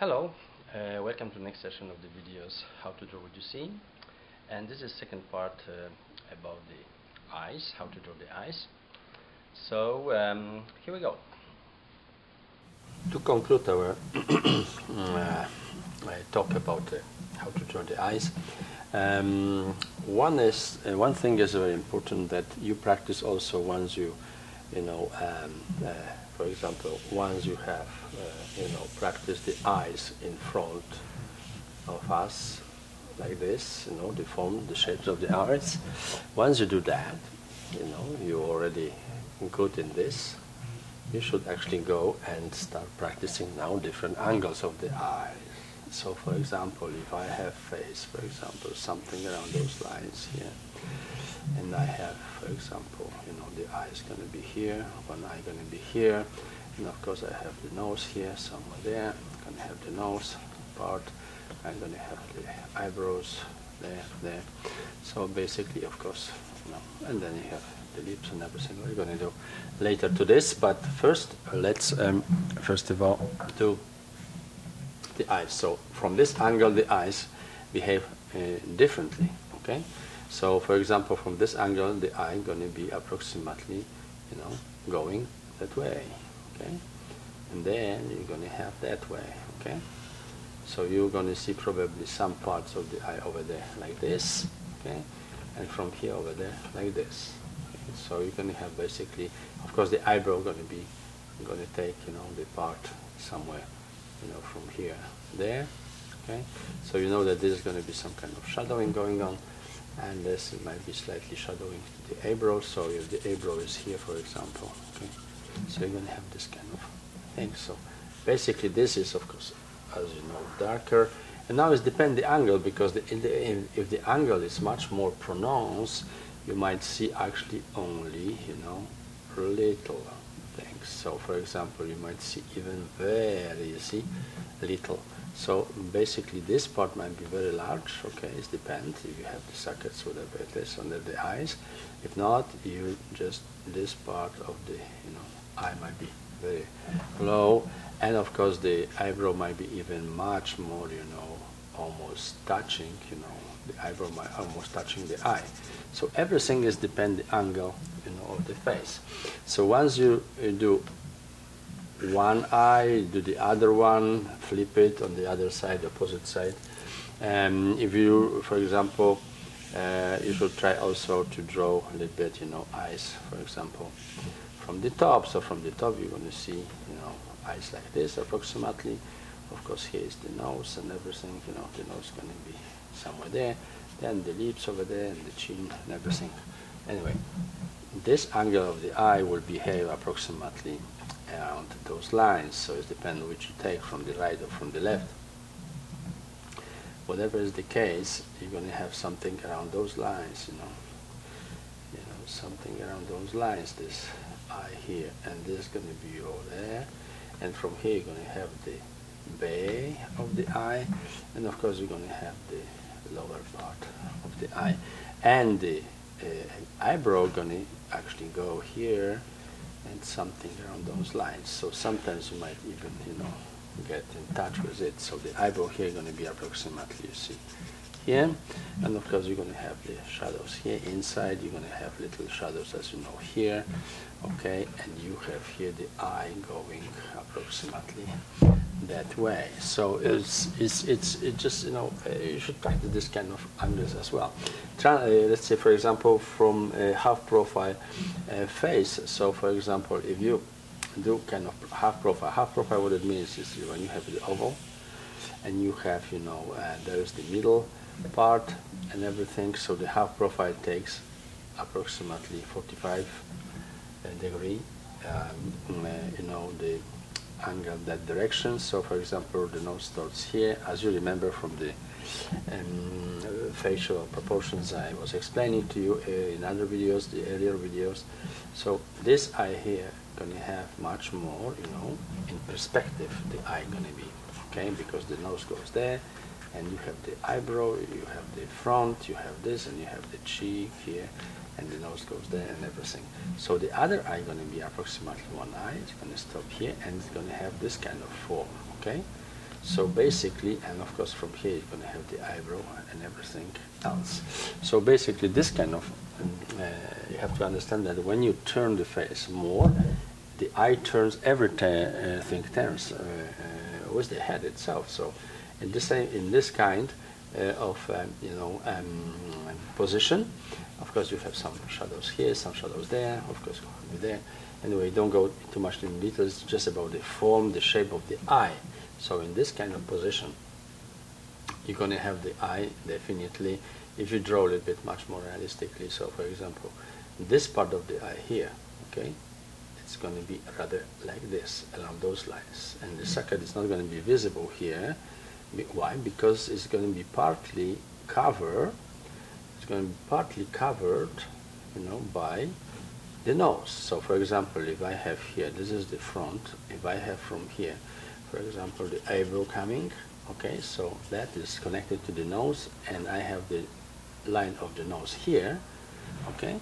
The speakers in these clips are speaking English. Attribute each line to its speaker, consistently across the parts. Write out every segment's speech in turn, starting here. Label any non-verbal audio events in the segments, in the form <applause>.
Speaker 1: Hello, uh, welcome to the next session of the videos How to Draw What You See. And this is second part uh, about the eyes, how to draw the eyes. So um, here we go. To conclude our <clears throat> uh, talk about uh, how to draw the eyes, um, one is uh, one thing is very important that you practice also once you, you know, um, uh, for example, once you have, uh, you know, practiced the eyes in front of us, like this, you know, the form, the shapes of the eyes. Once you do that, you know, you're already good in this. You should actually go and start practicing now different angles of the eyes. So, for example, if I have face, for example, something around those lines here, and I have, for example, you know, the eye is going to be here, one eye going to be here, and of course I have the nose here, somewhere there, I'm going to have the nose part, I'm going to have the eyebrows there, there. So basically, of course, you know, and then you have the lips and everything. We're going to do later to this, but first, let's um, first of all do the eyes. So from this angle, the eyes behave uh, differently. Okay. So for example, from this angle, the eye going to be approximately, you know, going that way, okay? And then you're going to have that way, okay? So you're going to see probably some parts of the eye over there like this, okay? And from here over there like this. Okay? So you're going to have basically, of course, the eyebrow going to be going to take, you know, the part somewhere, you know, from here there, okay? So you know that this is going to be some kind of shadowing going on and this might be slightly shadowing the eyebrow. So if the eyebrow is here, for example, okay, so you're going to have this kind of thing. So basically, this is of course, as you know, darker. And now it depends the angle because the, the, if the angle is much more pronounced, you might see actually only, you know, little things. So for example, you might see even very, you see, little so basically this part might be very large, okay, it depends if you have the sockets, it is, under the eyes. If not, you just, this part of the, you know, eye might be very low. And of course the eyebrow might be even much more, you know, almost touching, you know, the eyebrow almost touching the eye. So everything is depend the angle, you know, of the face. So once you, you do one eye, do the other one, flip it on the other side, opposite side. Um, if you, for example, uh, you should try also to draw a little bit, you know, eyes, for example, from the top. So from the top, you're going to see, you know, eyes like this approximately. Of course, here is the nose and everything, you know, the nose is going to be somewhere there. Then the lips over there and the chin and everything. Anyway, this angle of the eye will behave approximately around those lines. So it depends which you take from the right or from the left. Whatever is the case, you're going to have something around those lines, you know. You know, something around those lines, this eye here, and this is going to be over there. And from here you're going to have the bay of the eye, and of course you're going to have the lower part of the eye. And the uh, eyebrow going to actually go here, and something around those lines. So sometimes you might even, you know, get in touch with it. So the eyebrow here to be approximately, you see, here. And of course you're going to have the shadows here. Inside you're going to have little shadows, as you know, here. Okay, and you have here the eye going approximately that way. So it's, it's, it's, it just, you know, you should practice this kind of angles as well. Tra uh, let's say, for example, from a half profile uh, face. So, for example, if you do kind of half profile, half profile, what it means is when you have the oval and you have, you know, uh, there's the middle part and everything. So the half profile takes approximately 45 uh, degree. Um, uh, you know, the angle that direction. So for example, the nose starts here. As you remember from the um, facial proportions I was explaining to you uh, in other videos, the earlier videos. So this eye here going to have much more, you know, in perspective, the eye going to be, okay, because the nose goes there, and you have the eyebrow, you have the front, you have this, and you have the cheek here, and the nose goes there and everything. So the other eye going to be approximately one eye. It's going to stop here and it's going to have this kind of form. Okay. So basically, and of course from here you're going to have the eyebrow and everything else. So basically this kind of, um, uh, you have to understand that when you turn the face more, the eye turns, everything uh, turns uh, uh, with the head itself. So in this, in this kind uh, of, um, you know, um, position, of course you have some shadows here, some shadows there, of course there. Anyway, don't go too much in details, just about the form, the shape of the eye. So in this kind of position, you're going to have the eye definitely, if you draw a little bit much more realistically. So for example, this part of the eye here, okay, it's going to be rather like this, along those lines. And the socket is not going to be visible here. Why? Because it's going to be partly covered, it's going to be partly covered, you know, by the nose. So for example, if I have here, this is the front, if I have from here, for example, the eyebrow coming, okay, so that is connected to the nose, and I have the line of the nose here, okay.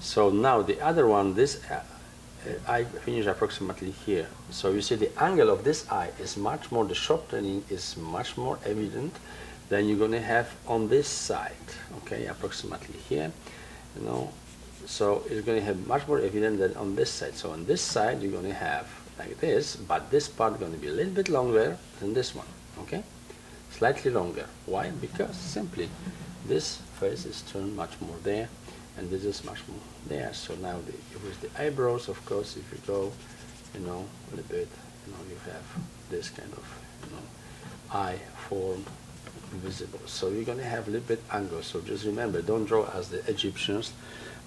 Speaker 1: So now the other one, this uh, uh, uh, finish approximately here. So you see the angle of this eye is much more, the shortening is much more evident than you're going to have on this side, okay, approximately here, you know. So it's going to have much more evident than on this side. So on this side, you're going to have like this, but this part going to be a little bit longer than this one, okay? Slightly longer. Why? Because simply this face is turned much more there, and this is much more there. So now the, with the eyebrows, of course, if you go, you know, a little bit, you know, you have this kind of, you know, eye form visible. So you're going to have a little bit angle. So just remember, don't draw as the Egyptians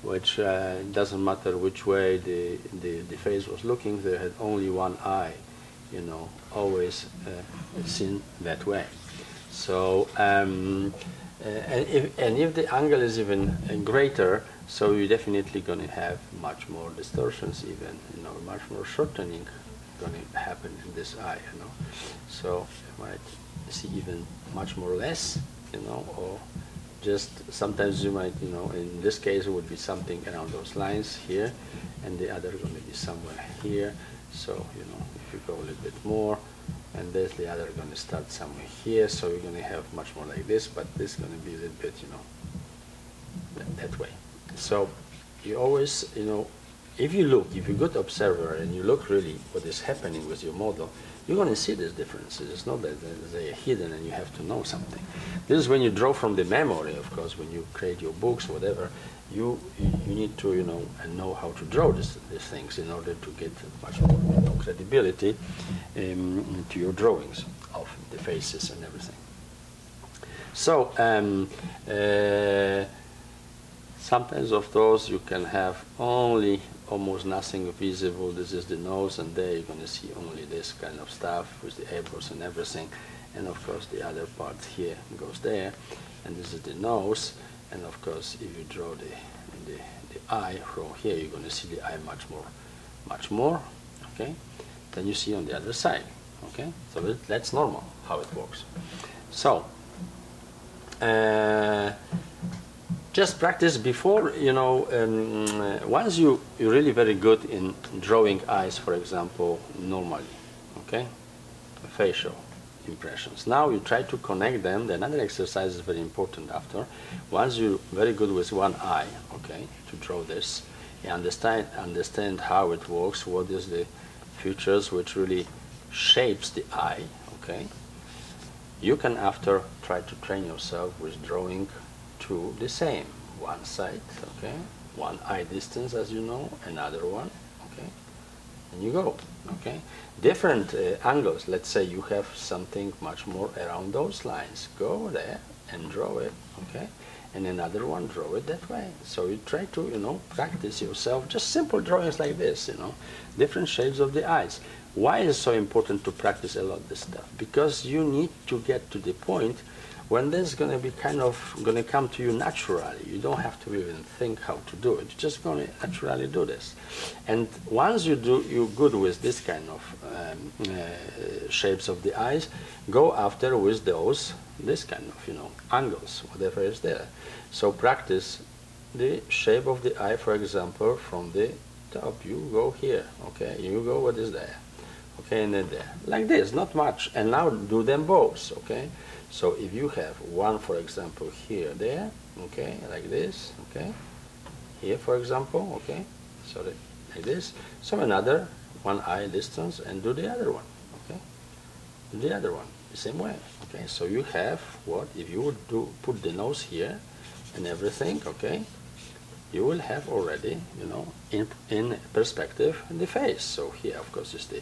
Speaker 1: which uh, doesn't matter which way the, the, the, face was looking, they had only one eye, you know, always uh, seen that way. So, um, Uh, and, if, and if the angle is even uh, greater, so you're definitely going to have much more distortions even, you know, much more shortening going to happen in this eye, you know. So you might see even much more less, you know, or just sometimes you might, you know, in this case it would be something around those lines here, and the other going to be somewhere here. So, you know, if you go a little bit more, and there's the other going to start somewhere here, so you're going to have much more like this, but this is going to be a little bit, you know, that, that way. So you always, you know, if you look, if you're a good observer and you look really what is happening with your model, you're going to see these differences. It's not that they're hidden and you have to know something. This is when you draw from the memory, of course, when you create your books, whatever, you you need to, you know, and know how to draw this, these things in order to get much more you know, credibility um, to your drawings of the faces and everything. So, um, uh, sometimes of those you can have only almost nothing visible. This is the nose, and there you're going to see only this kind of stuff with the eyebrows and everything. And of course, the other part here goes there, and this is the nose. And of course, if you draw the the, the eye from here, you're going to see the eye much more, much more. Okay, than you see on the other side. Okay, so that's normal how it works. So. Uh, just practice before, you know, um, once you, you're really very good in drawing eyes, for example, normally, okay, facial impressions. Now you try to connect them, the another exercise is very important after. Once you're very good with one eye, okay, to draw this, you understand, understand how it works, what is the features which really shapes the eye, okay, you can after try to train yourself with drawing to the same one side okay one eye distance as you know another one okay and you go. Okay. Different uh, angles. Let's say you have something much more around those lines. Go there and draw it okay? And another one draw it that way. So you try to you know practice yourself. Just simple drawings like this you know? Different shapes of the eyes. Why is it so important to practice a lot this stuff? Because you need to get to the point when this is going to be kind of going to come to you naturally, you don't have to even think how to do it. You're just going to naturally do this. And once you do, you're good with this kind of um, uh, shapes of the eyes, go after with those, this kind of, you know, angles, whatever is there. So practice the shape of the eye, for example, from the top. You go here, okay? You go what is there. Okay, and then there, like this, not much, and now do them both, okay? So if you have one, for example, here, there, okay, like this, okay, here, for example, okay, so like this, so another one eye distance, and do the other one, okay, do the other one, the same way, okay, so you have what, if you would do, put the nose here, and everything, okay, you will have already, you know, in, in perspective the face. So here, of course, is the,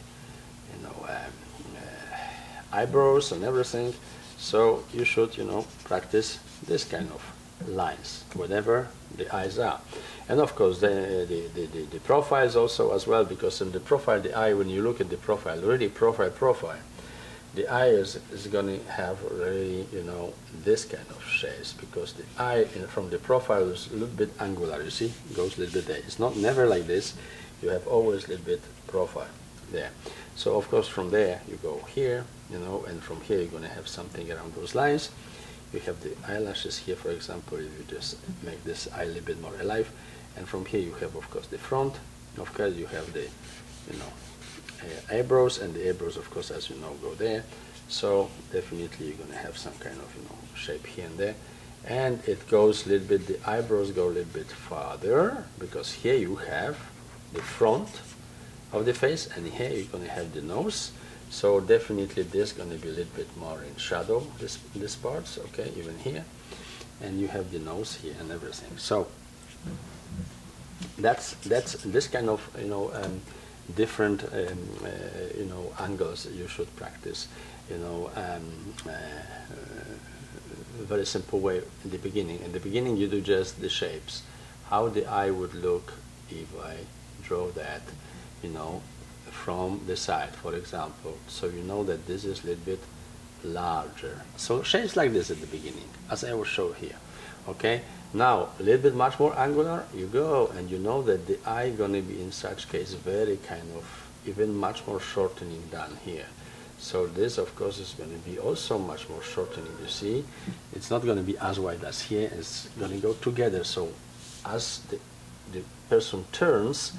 Speaker 1: you know, um, uh, eyebrows and everything. So you should, you know, practice this kind of lines, whatever the eyes are. And of course, the, the, the, the, profiles also as well, because in the profile, the eye, when you look at the profile, really profile, profile, the eye is, is going to have really, you know, this kind of shapes because the eye in, from the profile is a little bit angular, you see, goes a little bit there. It's not never like this. You have always a little bit profile there. So of course from there you go here, you know, and from here you're going to have something around those lines. You have the eyelashes here, for example, if you just make this eye a little bit more alive. And from here you have, of course, the front. Of course, you have the, you know, uh, eyebrows, and the eyebrows, of course, as you know, go there. So definitely you're going to have some kind of, you know, shape here and there. And it goes a little bit, the eyebrows go a little bit farther, because here you have the front of the face, and here you're going to have the nose. So definitely this is going to be a little bit more in shadow, this, this parts, okay, even here. And you have the nose here and everything. So that's, that's this kind of, you know, um, different, um, uh, you know, angles you should practice. You know, um, uh, very simple way in the beginning. In the beginning, you do just the shapes. How the eye would look if I draw that, you know, from the side, for example. So you know that this is a little bit larger. So shapes like this at the beginning, as I will show here. Okay, now, a little bit much more angular, you go, and you know that the eye going to be in such case very kind of even much more shortening than here. So this, of course, is going to be also much more shortening, you see. It's not going to be as wide as here, it's going to go together. So as the, the person turns,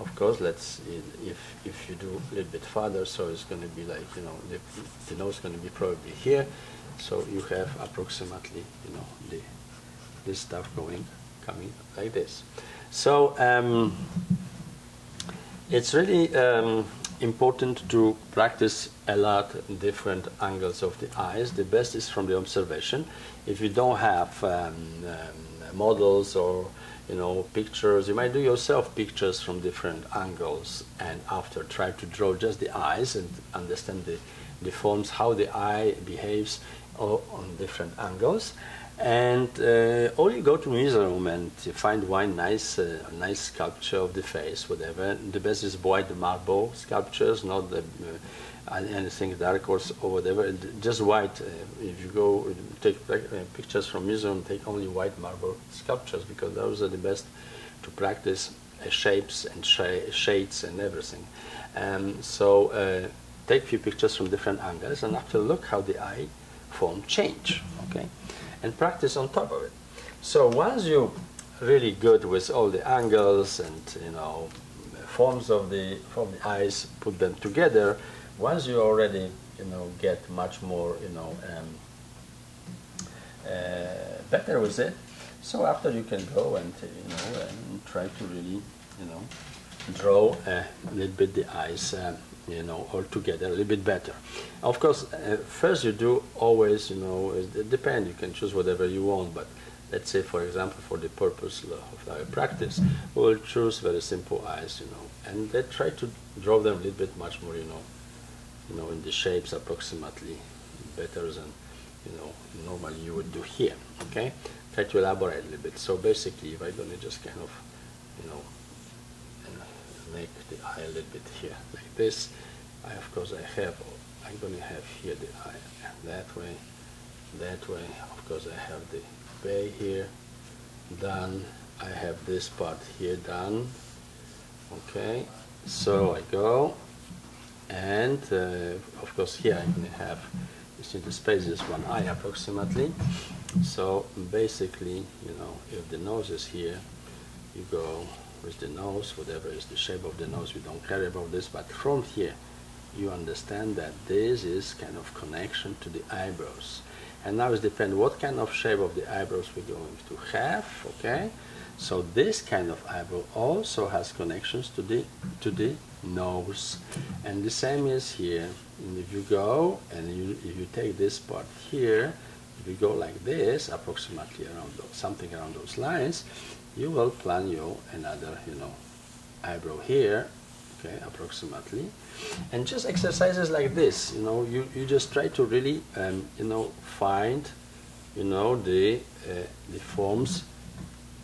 Speaker 1: of course, let's, if, if you do a little bit farther, so it's going to be like, you know, the, the nose is going to be probably here. So you have approximately, you know, the this stuff going, coming like this. So um, it's really um, important to practice a lot different angles of the eyes. The best is from the observation. If you don't have um, um, models or you know pictures, you might do yourself pictures from different angles and after try to draw just the eyes and understand the, the forms, how the eye behaves on different angles and uh, or you go to museum and you find one nice uh, nice sculpture of the face, whatever. The best is white marble sculptures, not the, uh, anything dark or, or whatever. Just white. Uh, if you go take uh, pictures from museum, take only white marble sculptures because those are the best to practice uh, shapes and sh shades and everything. Um, so take few pictures from different angles and after look how the eye form change. Okay and practice on top of it. So once you're really good with all the angles and you know forms of the from the eyes, put them together. Once you already you know get much more you know um, uh, better with it. So after you can go and you know and try to really you know draw a little bit the eyes. Um, you know, all together a little bit better. Of course, uh, first you do always, you know, it depends, you can choose whatever you want, but let's say, for example, for the purpose of our practice, we will choose very simple eyes, you know, and then try to draw them a little bit much more, you know, you know, in the shapes approximately better than, you know, normally you would do here, okay? Try to elaborate a little bit. So basically, if I'm to just kind of, you know, make the eye a little bit here like this. I, of course, I have, I'm going to have here the eye that way, that way. Of course, I have the bay here done. I have this part here done. Okay, so I go, and uh, of course here going to have, you see the space is one eye approximately. So basically, you know, if the nose is here, you go with the nose, whatever is the shape of the nose, we don't care about this, but from here, you understand that this is kind of connection to the eyebrows. And now it depends what kind of shape of the eyebrows we're going to have, okay? So this kind of eyebrow also has connections to the, to the nose. And the same is here. And if you go and you, if you take this part here, if you go like this, approximately around something around those lines, you will plan your another, you know, eyebrow here, okay, approximately. And just exercises like this, you know, you, you just try to really, um, you know, find, you know, the, uh, the forms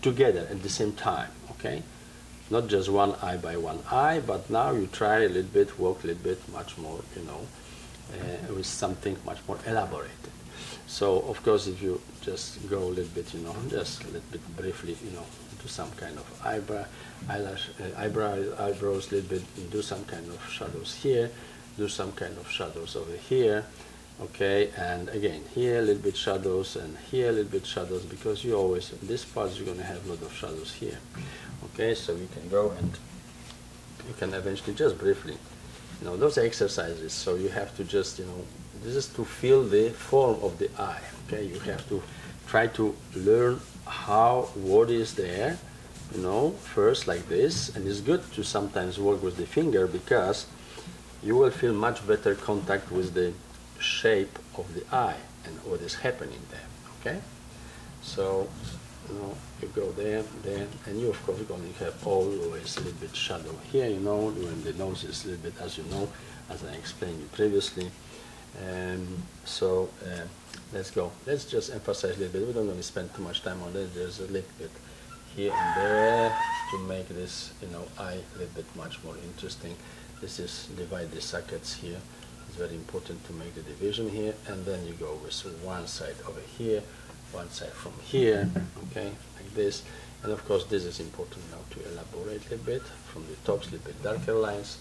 Speaker 1: together at the same time, okay? Not just one eye by one eye, but now you try a little bit, work a little bit much more, you know, uh, with something much more elaborated. So, of course, if you just go a little bit, you know, just a little bit briefly, you know, do some kind of eyebrow, eyelash, uh, eyebrow, eyebrows a little bit, do some kind of shadows here, do some kind of shadows over here, okay, and again, here a little bit shadows and here a little bit shadows because you always, in this part you're going to have a lot of shadows here, okay, so you can go and you can eventually just briefly, you know, those exercises, so you have to just, you know, this is to feel the form of the eye, okay, you have to try to learn how what is there you know first like this. And it's good to sometimes work with the finger because you will feel much better contact with the shape of the eye and what is happening there okay so you know you go there there and you of course you're going to have always a little bit shadow here you know when the nose is a little bit as you know as I explained you previously um, so uh, let's go. Let's just emphasize a little bit. We don't to spend too much time on it. There's a little bit here and there to make this, you know, eye a little bit much more interesting. This is divide the sockets here. Very important to make the division here, and then you go with one side over here, one side from here, okay, like this. And of course, this is important now to elaborate a little bit from the tops, a little bit darker lines,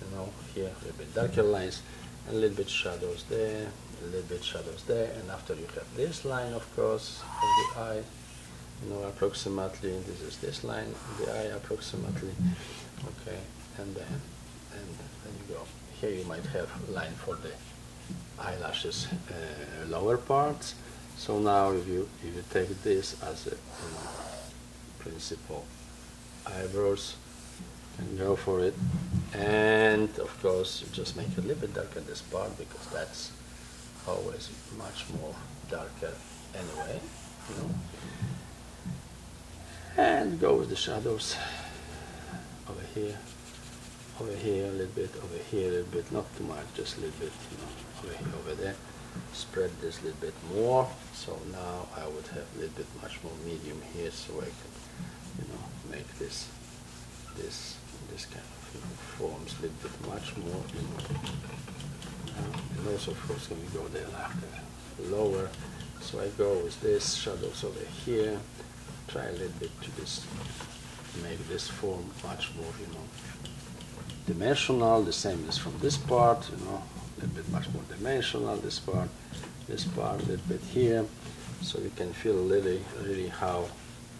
Speaker 1: you know, here a little bit darker lines, and a little bit shadows there, a little bit shadows there and after you have this line of course of the eye you know approximately this is this line the eye approximately okay and then and then you go here you might have line for the eyelashes uh, lower parts so now if you if you take this as a know, principal eyebrows and go for it. And of course you just make it a little bit darker this part because that's always much more darker anyway, you know. And go with the shadows over here, over here a little bit, over here a little bit, not too much, just a little bit, you know, over here, over there. Spread this a little bit more, so now I would have a little bit much more medium here, so I can, you know, make this, this, this kind of you know, forms a little bit much more, you know, um, and also of course when we go there after uh, lower. So I go with this shadows over here. Try a little bit to this make this form much more you know dimensional the same as from this part you know a little bit much more dimensional this part this part a little bit here so you can feel really really how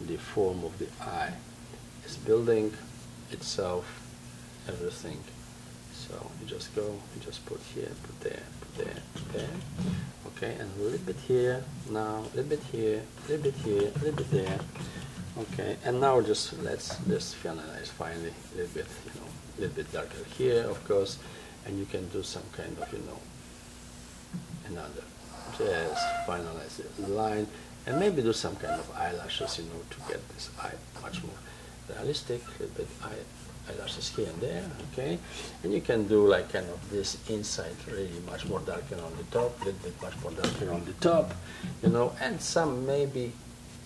Speaker 1: the form of the eye is building itself everything so you just go, you just put here, put there, put there, put there. Okay, and a little bit here, now, a little bit here, a little bit here, a little bit there. Okay, and now just let's just finalize finally a little bit, you know, a little bit darker here, of course, and you can do some kind of, you know, another. Just finalize the line, and maybe do some kind of eyelashes, you know, to get this eye much more realistic, a little bit eye eyelashes here and there, okay? And you can do like kind of this inside really much more darker on the top, a little bit much more darker on the top, you know, and some maybe,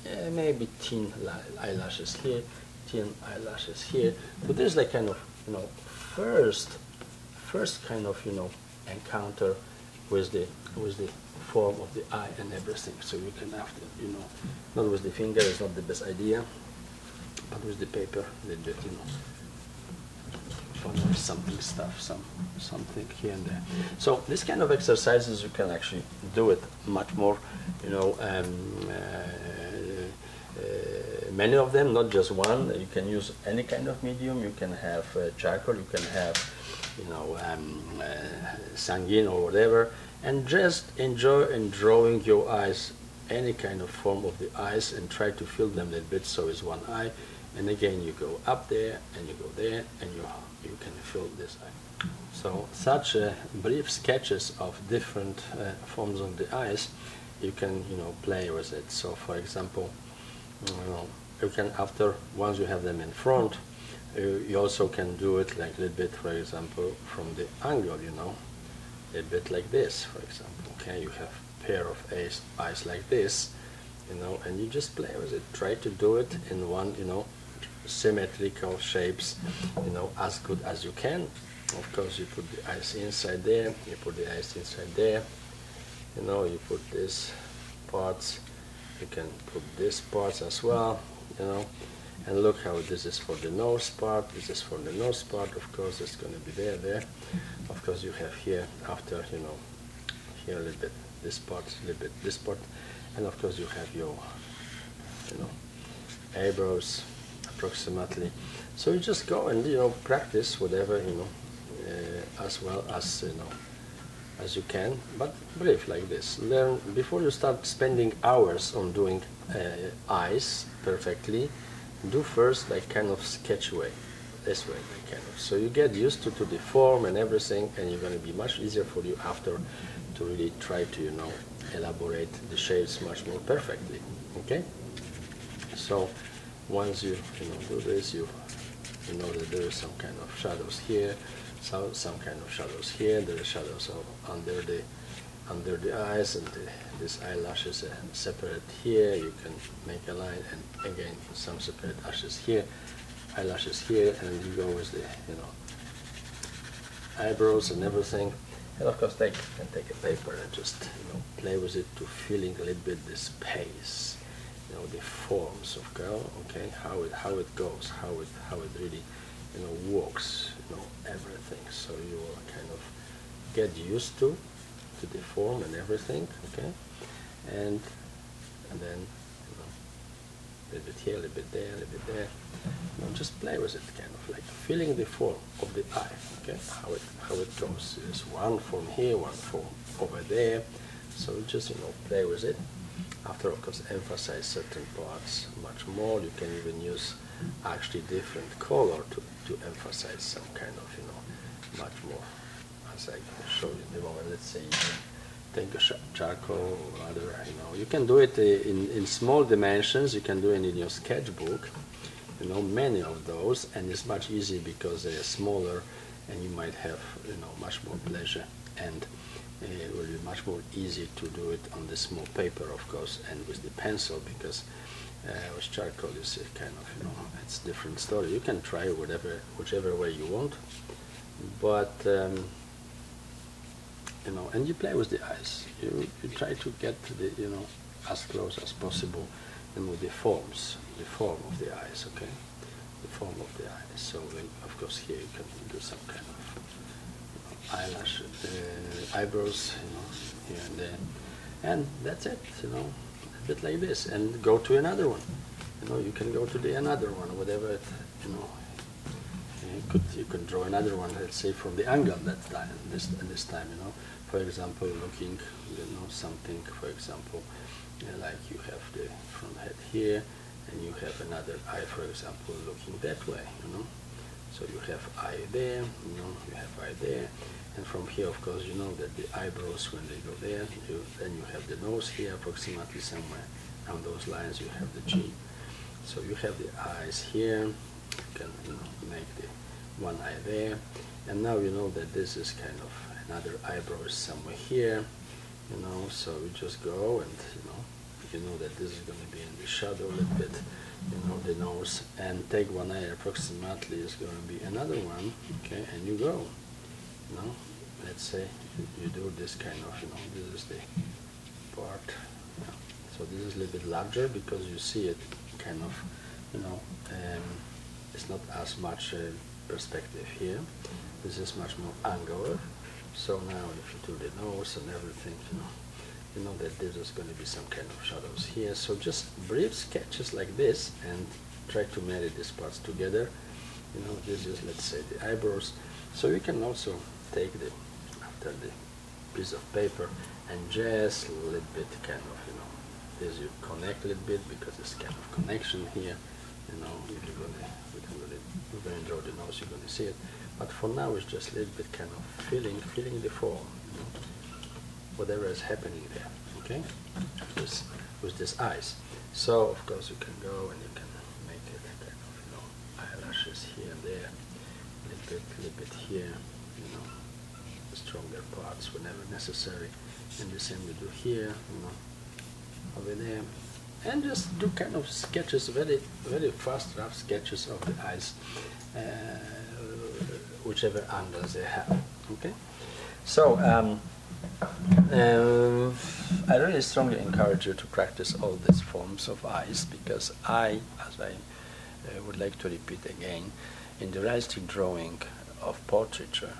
Speaker 1: uh, maybe thin eyelashes here, thin eyelashes here. So this is like kind of, you know, first, first kind of, you know, encounter with the, with the form of the eye and everything. So you can after, you know, not with the finger is not the best idea, but with the paper, little bit, you know, something stuff, some something here and there. So this kind of exercises you can actually do it much more, you know. Um, uh, many of them, not just one. You can use any kind of medium. You can have uh, charcoal. You can have you know, um, uh, sanguine or whatever, and just enjoy in drawing your eyes, any kind of form of the eyes, and try to fill them a little bit so it's one eye. And again, you go up there, and you go there, and you, you can fill this eye. So such uh, brief sketches of different uh, forms of the eyes, you can, you know, play with it. So for example, you know, you can after once you have them in front you, you also can do it like a little bit for example from the angle you know? A bit like this for example okay? You have pair of eyes, eyes like this you know and you just play with it. Try to do it in one you know symmetrical shapes you know as good as you can. Of course you put the eyes inside there you put the eyes inside there you know you put this parts you can put this parts as well you know? And look how this is for the nose part this is for the nose part of course it's going to be there there. Of course you have here after you know here a little bit this part a little bit this part. And of course you have your you know eyebrows approximately. So you just go and you know practice whatever you know uh, as well as you know as you can but brief like this. Learn before you start spending hours on doing uh, eyes perfectly do first like kind of sketch way this way like kind of. So you get used to, to the form and everything and you're going to be much easier for you after to really try to you know elaborate the shapes much more perfectly okay? So once you you know do this you you know that there is some kind of shadows here some some kind of shadows here there are shadows under the under the eyes and the, this eyelashes are separate here. You can make a line and again some separate lashes here, eyelashes here, and you go with the you know eyebrows and everything. And of course, take and take a paper and just you know play with it to feeling a little bit the space, you know the forms of girl. Okay, how it how it goes, how it how it really you know works, you know everything. So you will kind of get used to to the form and everything, okay? And, and then, you know, a little bit here, a little bit there, a little bit there. You know, just play with it, kind of like feeling the form of the eye, okay? How it, how it goes. There's one form here, one form over there. So just, you know, play with it. After, of course, emphasize certain parts much more. You can even use actually different color to, to emphasize some kind of, you know, much more as I show you in the moment. Let's say take a charcoal or other, you know, you can do it uh, in, in small dimensions. You can do it in your sketchbook, you know, many of those, and it's much easier because they are smaller, and you might have, you know, much more pleasure, and uh, it will be much more easy to do it on the small paper, of course, and with the pencil because. Uh, with charcoal is kind of, you know, it's different story. You can try whatever, whichever way you want, but um, you know, and you play with the eyes. You, you try to get the, you know, as close as possible, you know, the forms, the form of the eyes, okay? The form of the eyes. So, of course, here you can do some kind of eyelash, uh, eyebrows, you know, here and there. And that's it, you know, bit like this. And go to another one. You know, you can go to the another one, whatever it, you know, you could you can draw another one, let's say from the angle that time, this this time, you know for example, looking, you know, something, for example, like you have the front head here, and you have another eye, for example, looking that way, you know. So you have eye there, you know, you have eye there, and from here, of course, you know that the eyebrows, when they go there, you, then you have the nose here, approximately somewhere. On those lines, you have the chin. So you have the eyes here, you can you know, make the one eye there, and now you know that this is kind of another eyebrow is somewhere here, you know, so we just go and, you know, you know that this is going to be in the shadow a little bit, you know, the nose, and take one eye approximately is going to be another one, okay, and you go, know, let's say you, you do this kind of, you know, this is the part, yeah. so this is a little bit larger because you see it kind of, you know, um, it's not as much uh, perspective here, this is much more angular, so now if you do the nose and everything, you know, you know that there's going to be some kind of shadows here. So just brief sketches like this and try to marry these parts together. You know, this is, let's say, the eyebrows. So you can also take the after the piece of paper and just a little bit kind of you know as you connect a little bit because it's kind of connection here you know if you're gonna we're gonna, we're gonna draw the nose you're gonna see it. But for now it's just a little bit kind of feeling feeling the form you know, whatever is happening there okay? With this with this eyes so of course you can go and you can make it kind of you know eyelashes here and there a little bit a little bit here you know stronger parts whenever necessary. And the same we do here you know over there. And just do kind of sketches very very fast rough sketches of the eyes uh, whichever angles they have okay? So um, uh, I really strongly encourage you to practice all these forms of eyes because I, as I uh, would like to repeat again, in the realistic drawing of portraiture,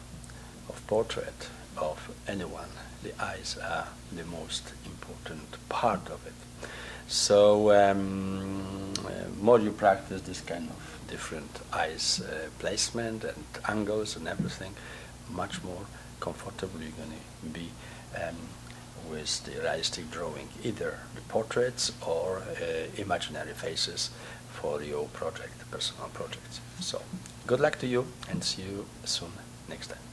Speaker 1: of portrait of anyone, the eyes are the most important part of it. So um, uh, more you practice this kind of different eyes uh, placement and angles and everything, much more comfortable you're going to be um, with the realistic drawing, either the portraits or uh, imaginary faces for your project, personal projects. So good luck to you and see you soon next time.